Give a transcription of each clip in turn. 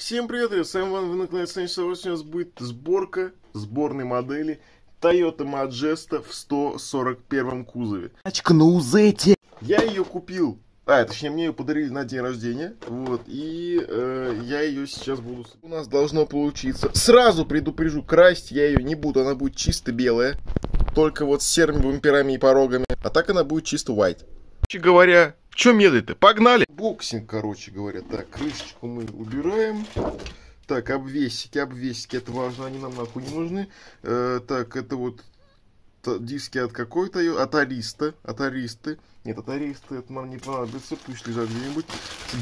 Всем привет, я сам Иван, вы на канале Сегодня у нас будет сборка сборной модели Toyota Majesta в 141 кузове. Тачка на УЗЕТе. Я ее купил, а, точнее, мне ее подарили на день рождения, вот, и э, я ее сейчас буду... У нас должно получиться. Сразу предупрежу, красить я ее не буду, она будет чисто белая, только вот с серыми бамперами и порогами, а так она будет чисто white. Короче говоря, что медлить-то? Погнали! Unboxing, короче говоря. Так, крышечку мы убираем. Так, обвесики, обвесики, это важно, они нам нахуй не нужны. Э, так, это вот диски от какой-то, от Ариста, от Аристы. Нет, от Ариста это нам не понадобится, пусть лежат где-нибудь.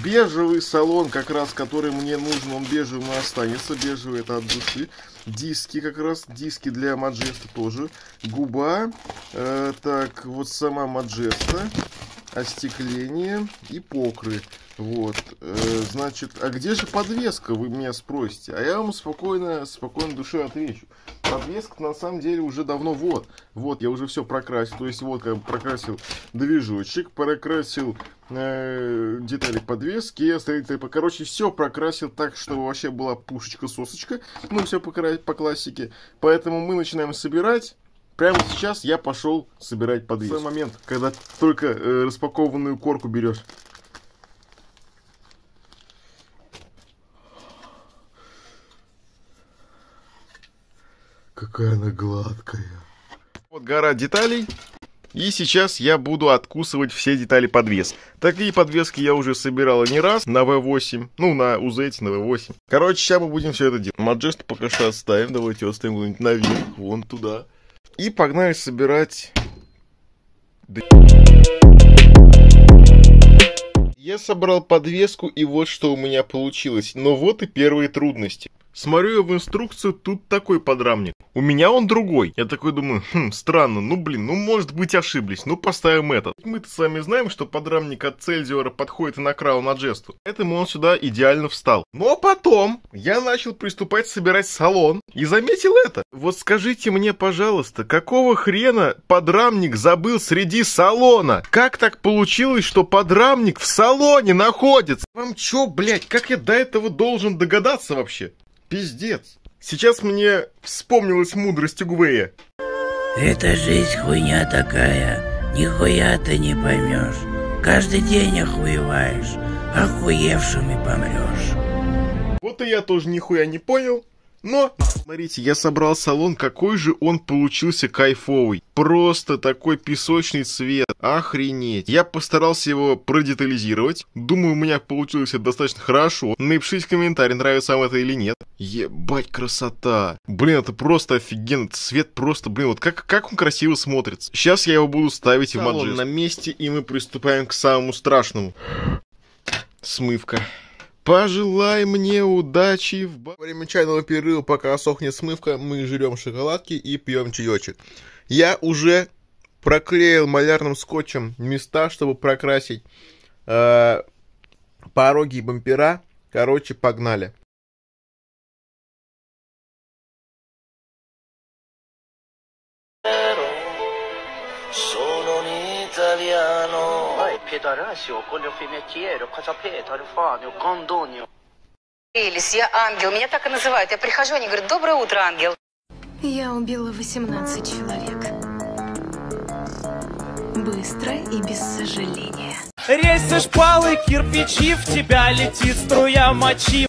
Бежевый салон, как раз, который мне нужен, он бежевым останется. Бежевый это от души. Диски как раз, диски для Маджеста тоже. Губа, э, так, вот сама Маджеста остекление и покры. Вот, э, значит, а где же подвеска, вы меня спросите? А я вам спокойно, спокойно душой отвечу. Подвеска на самом деле уже давно вот. Вот, я уже все прокрасил. То есть вот, как прокрасил движочек, прокрасил э, детали подвески, остальные, короче, все прокрасил так, чтобы вообще была пушечка-сосочка. Ну, все по, по классике. Поэтому мы начинаем собирать. Прямо сейчас я пошел собирать подвес. В момент, когда только э, распакованную корку берешь. Какая она гладкая. Вот гора деталей. И сейчас я буду откусывать все детали подвес. Такие подвески я уже собирал не раз на V8, ну на UZ, на V8. Короче, сейчас мы будем все это делать. Маджест пока что оставим, давайте оставим куда-нибудь наверх, вон туда. И погнали собирать... Я собрал подвеску, и вот что у меня получилось. Но вот и первые трудности. Смотрю я в инструкцию, тут такой подрамник. У меня он другой. Я такой думаю, хм, странно, ну блин, ну может быть ошиблись, ну поставим этот. Мы-то с вами знаем, что подрамник от Цельзиора подходит и на Краун Аджесту. Поэтому он сюда идеально встал. Но потом я начал приступать собирать салон и заметил это. Вот скажите мне, пожалуйста, какого хрена подрамник забыл среди салона? Как так получилось, что подрамник в салоне находится? Вам чё, блядь, как я до этого должен догадаться вообще? Пиздец. Сейчас мне вспомнилась мудрость Угвея. Эта жизнь хуйня такая, нихуя ты не поймешь. Каждый день охуеваешь, охуевшим и помрешь. Вот и я тоже нихуя не понял, но, смотрите, я собрал салон, какой же он получился кайфовый. Просто такой песочный цвет, охренеть. Я постарался его продетализировать. Думаю, у меня получилось это достаточно хорошо. Напишите комментарий, нравится вам это или нет. Ебать, красота. Блин, это просто офигенно. Цвет просто, блин, вот как, как он красиво смотрится. Сейчас я его буду ставить в маджест. на месте, и мы приступаем к самому страшному. Смывка. Пожелай мне удачи в... Во время чайного перерыва, пока сохнет смывка, мы жрем шоколадки и пьем чаечек. Я уже проклеил малярным скотчем места, чтобы прокрасить э, пороги и бампера. Короче, погнали. Sono un italiano Педорасио, Колефимятьеро, Казапе, Тарфанио, Гондонио. Элис, я ангел, меня так и называют. Я прихожу, они говорят, доброе утро, ангел. Я убила 18 человек. Быстро и без сожаления. Резь шпалы, кирпичи, в тебя летит струя мочи.